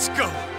Let's go.